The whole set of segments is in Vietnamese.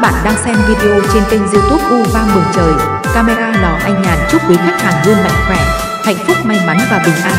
Các bạn đang xem video trên kênh youtube U Vang Mừng Trời, camera lò anh nhàn chúc quý khách hàng luôn mạnh khỏe, hạnh phúc may mắn và bình an.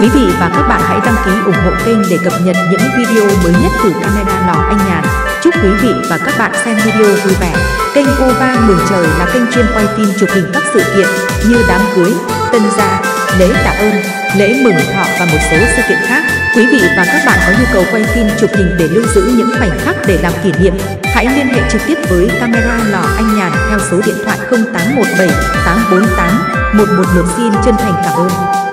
Quý vị và các bạn hãy đăng ký ủng hộ kênh để cập nhật những video mới nhất từ camera lò anh nhàn. Chúc quý vị và các bạn xem video vui vẻ. Kênh U Vang Mừng Trời là kênh chuyên quay phim chụp hình các sự kiện như đám cưới, tân gia, lễ tạ ơn, lễ mừng thọ và một số sự kiện khác. Quý vị và các bạn có nhu cầu quay phim chụp hình để lưu giữ những khoảnh khắc để làm kỷ niệm, hãy liên hệ trực tiếp với camera lò anh nhàn theo số điện thoại 0817 848 111 xin chân thành cảm ơn.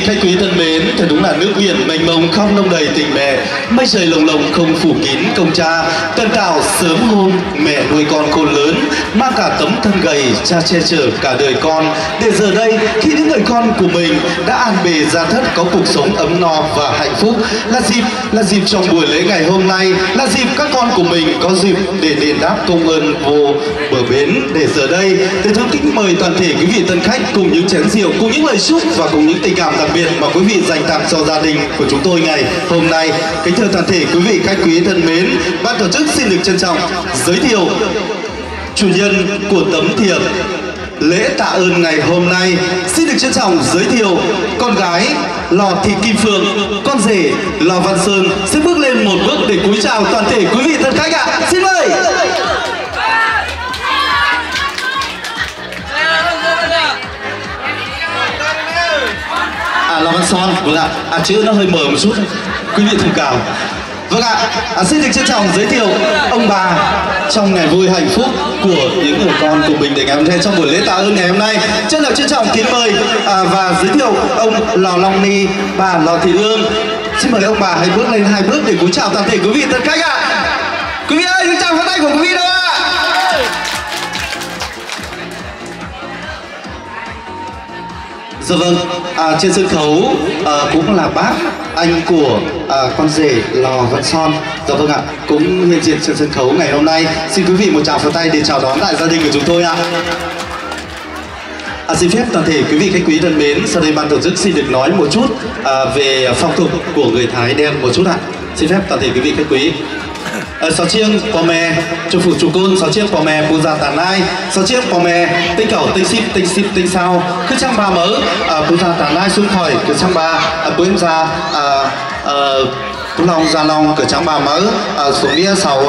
Vị khách quý thân mến, thật đúng là nước biển mênh mông không nông đầy tình mẹ, mây trời lồng lồng không phủ kín công cha, tân tạo sớm hôm mẹ nuôi con khôn lớn, mang cả tấm thân gầy cha che chở cả đời con. Để giờ đây khi những người con của mình đã an bề gia thất có cuộc sống ấm no và hạnh phúc, là dịp là dịp trong buổi lễ ngày hôm nay, là dịp các con của mình có dịp để đền đáp công ơn vô bờ bến. Để giờ đây, để thương kính mời toàn thể quý vị tân khách cùng những chén rượu, cùng những lời chúc và cùng những tình cảm đặc biệt mà quý vị dành tặng cho gia đình của chúng tôi ngày hôm nay. Kính thưa toàn thể quý vị khách quý thân mến, ban tổ chức xin được trân trọng giới thiệu chủ nhân của tấm thiệp lễ tạ ơn ngày hôm nay. Xin được trân trọng giới thiệu con gái lò thị kim phượng con rể lò văn sơn. Sẽ bước lên một bước để cúi chào toàn thể quý vị thân khách ạ. À. xin mời! À lò văn son vâng ạ. À chữ nó hơi mờ một chút quý vị thông cảm. Vâng ạ à, xin được trân trọng giới thiệu ông bà trong ngày vui hạnh phúc của những người con của mình để ngày hôm nay trong buổi lễ tạ ơn ngày hôm nay. Chân trọng trân trọng kính mời à, và giới thiệu ông lò long ni bà lò thị ương xin mời ông bà hãy bước lên hai bước để cúi chào toàn thể quý vị tân khách ạ. Quý vị ơi những tràng pháo tay của quý vị đâu ạ Dạ vâng, à, trên sân khấu à, cũng là bác anh của à, con rể Lò Văn Son. Dạ vâng ạ, cũng hiện diện trên sân khấu ngày hôm nay. Xin quý vị một tràng pháo tay để chào đón đại gia đình của chúng tôi ạ. À, xin phép toàn thể quý vị khách quý thân mến, sau đây ban tổ chức xin được nói một chút à, về phong tục của người Thái đen một chút ạ. Xin phép toàn thể quý vị khách quý. Ờ, sáu chiêng bò mè chủ phụ chủ côn sáu chiêng bò mè bù già tàn nai sáu chiêng bò mè tinh cầu tinh ship tinh ship tinh sao. Cứ trăm ba mớ ờ, bù già tàn nai xuống khỏi cứ trăm ba ờ, quên ra long ra long cửa trắng ba à, xuống bia sáu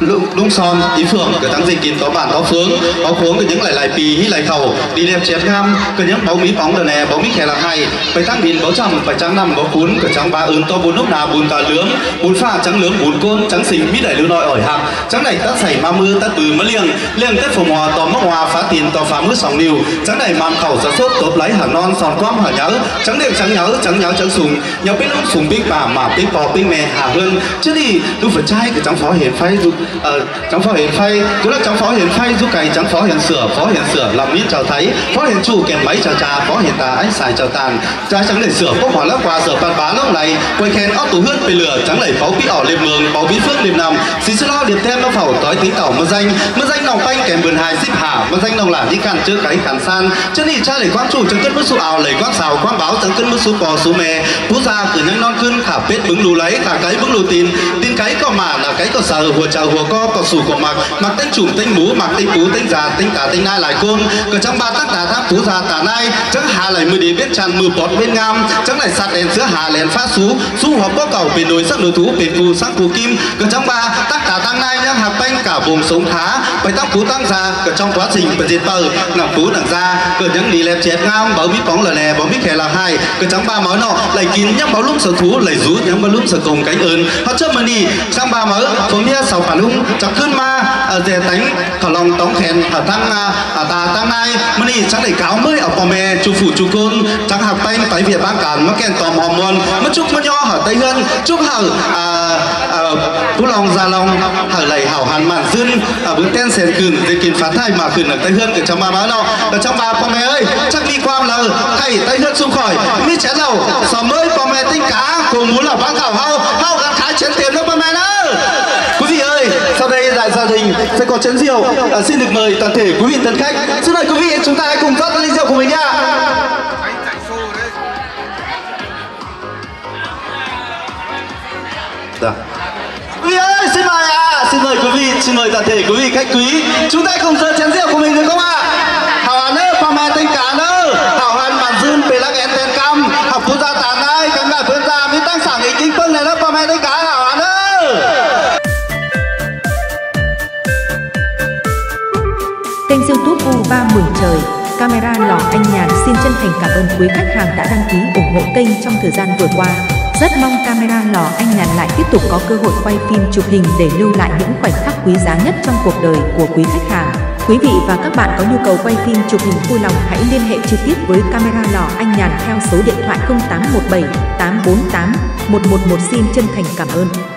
lũng lũng son, ý phượng cửa thắng dịch kín có bản có phướng, có khuống cửa những lại lại pì hí lại khẩu đi đẹp chét ngam cửa những bóng mí bóng đờ nè, bóng mí khè là hay phải tăng điện bóng chầm, phải trắng nằm có cuốn cửa trắng ba ơn to bốn lúc nào bùn tà lướng bùn pha, trắng lướng bùn côn, trắng xình mít đại lưu nội ỏi hạc. Trắng này tắt xảy ma mưa tắt bừ mất liêng. Liêng Tết phồng hòa tò mốc hòa phá tiền, tò phá mưa sòng liều trắng này màm khẩu ra sốt, tốp lấy hàng non sòn quam hà nhớ trắng đẹp trắng nhớ trắng nhớ trắng sùng. Nhớ biết lúc sùng biết bà, mà biết bò, biết mè hà hơn chứ đi, lúc phải trai, cái trắng phó hiền phái ờ, trong phó hiền phay chú là trong phó hiền phay giúp cày trong phó hiền sửa phó hiền sửa làm miết chào thấy phó hiền chủ kèm máy chào trà phó hiền tà anh xài chào tàn. Trái trắng để sửa bốc hỏa lớp quà sửa bàn bá lúc này quay khen ót tủ hướt bị lửa trắng đẩy pháo bị ỏ liềm mường pháo bí phước liềm nằm xin sư lo điệp thêm nó phẩu tối tính tẩu mơ danh. Mơ danh nòng banh kèm bườn hài ship hạ mơ danh nòng lả đi cản chưa cái cản san. Chân thì cha để quang chủ chẳng cân bước su ảo lấy quang xào quang báo chẳng cân bước su bò su mè. Phú ra cử nhanh non cưng khả pết bứng lù lấy khả cái bứng lù tin. Tin cái có mà là cái có sờ hùa chào hùa co có sủ của mặc mặc tinh trùng, tinh mũ, mặc tinh phú tinh già, tinh tả tinh nai lại côn. Cờ trong ba tắc tà tháp phú già tả nai chắc hà lại mười đi biết tràn mưa bọt bên ngam. Chắc lại sạt đèn sữa hà lèn phát xú. Xú hộp có cầu biển đối sắc đối thú biển phù sắc phù kim. Cờ trong ba tắc tả tăng nai, nhang hạt banh, cả vùng sống khá. Bày tóc phú tăng già, cờ trong quá trình bật diệt bờ, nặng phú nặng ra cờ những đi lẹp chét ngang bảo biết bóng là lè bảo biết khè là hai. Cờ trong ba máu nọ lại kín nhắm bảo lúc sở thú lại rú nhắm bảo lúc sở cồng cánh ơn. Họ chấp mà đi sang ba máu, phóng nia sầu phản hung chọc khơn ma ở dề tánh khả lòng tống khen ở tăng ở ta tăng nay mới đi chắc để cáo mới ở bò mè chủ phủ chủ côn chắc học tay tại việt ban cản mà kèn tòm hòm mòn mất chúc mất nho ở tây hơn chúc hở phú lòng già lòng hở lầy hảo hàn mạn dưng ở bước tên sèn cừn để kiến phá thai mà cừn ở tây hơn ở trong ba má đâu ở trong ba bò mè ơi chắc đi qua là thầy tây hơn xuống khỏi mi chén đầu sò mới bò mè tinh cá cùng muốn là bán khảo hao hao gắn khá chén tiền nước bò mè nữa sau gia đình. Sẽ có chén rượu. À, xin được mời toàn thể quý vị tân khách. Xin mời quý vị chúng ta hãy cùng rót ly rượu của mình nha Dạ. Quý vị ơi, xin mời à, xin mời quý vị, xin mời toàn thể quý vị khách quý. Chúng ta cùng giơ chén rượu của mình được không ạ? À? Hảo hán ơi phà mẹ tên cả nơ Hảo hán bản dương pê lắc en tên cam Học phú gia tàn ai, cánh gà phương gia Mi tăng sản ý kinh phương này đó, phà mẹ tinh cả U3 Mừng Trời, camera lò anh nhàn xin chân thành cảm ơn quý khách hàng đã đăng ký ủng hộ kênh trong thời gian vừa qua. Rất mong camera lò anh nhàn lại tiếp tục có cơ hội quay phim chụp hình để lưu lại những khoảnh khắc quý giá nhất trong cuộc đời của quý khách hàng. Quý vị và các bạn có nhu cầu quay phim chụp hình vui lòng hãy liên hệ trực tiếp với camera lò anh nhàn theo số điện thoại 0817 848 111 xin chân thành cảm ơn.